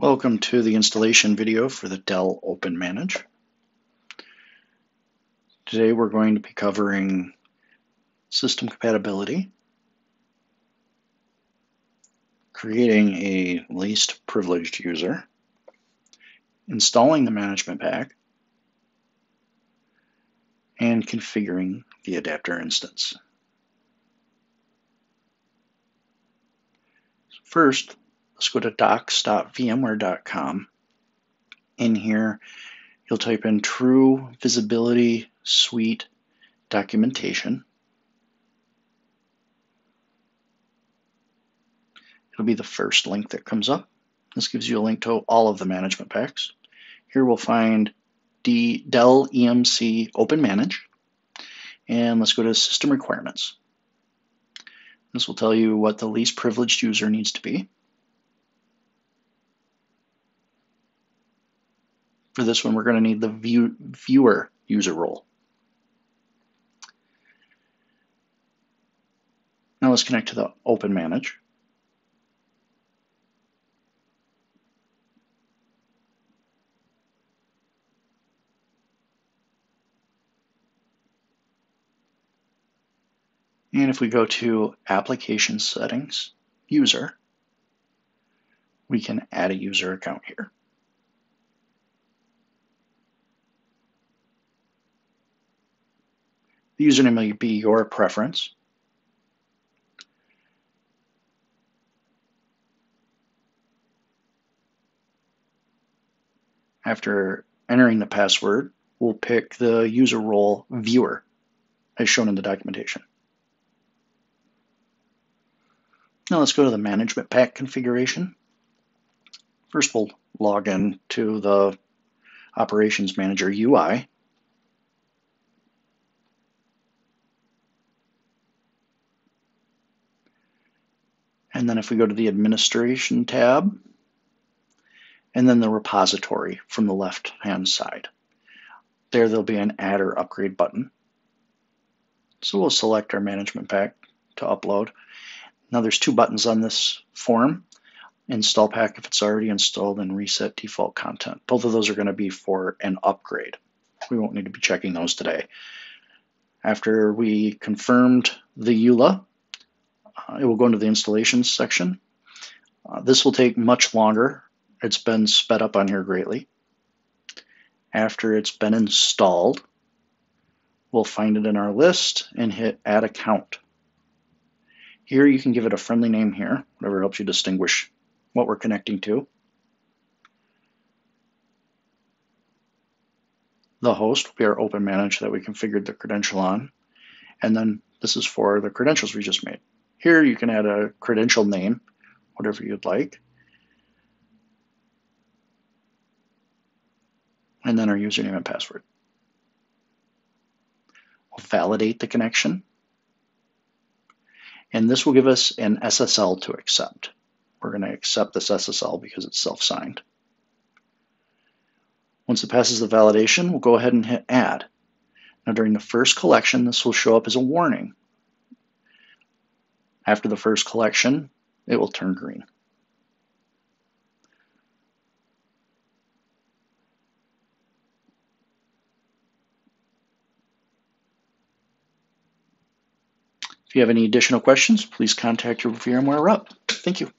Welcome to the installation video for the Dell OpenManage. Today we're going to be covering system compatibility, creating a least privileged user, installing the management pack, and configuring the adapter instance. First, let's go to docs.vmware.com. In here, you'll type in True Visibility Suite Documentation. It'll be the first link that comes up. This gives you a link to all of the management packs. Here we'll find D Dell EMC OpenManage. And let's go to System Requirements. This will tell you what the least privileged user needs to be. For this one, we're going to need the view, viewer user role. Now let's connect to the OpenManage. And if we go to Application Settings, User, we can add a user account here. The username may be your preference. After entering the password, we'll pick the user role viewer as shown in the documentation. Now let's go to the management pack configuration. First we'll log in to the Operations Manager UI. And then if we go to the Administration tab, and then the repository from the left-hand side. There, there'll be an Add or Upgrade button. So we'll select our management pack to upload. Now there's two buttons on this form. Install pack if it's already installed and reset default content. Both of those are going to be for an upgrade. We won't need to be checking those today. After we confirmed the EULA, it will go into the installations section. Uh, this will take much longer. It's been sped up on here greatly. After it's been installed, we'll find it in our list and hit add account. Here you can give it a friendly name here, whatever helps you distinguish what we're connecting to. The host will be our open OpenManage that we configured the credential on. And then this is for the credentials we just made. Here you can add a credential name, whatever you'd like. And then our username and password. We'll validate the connection. And this will give us an SSL to accept. We're going to accept this SSL because it's self-signed. Once it passes the validation, we'll go ahead and hit add. Now during the first collection, this will show up as a warning. After the first collection, it will turn green. If you have any additional questions, please contact your VMware rep. Thank you.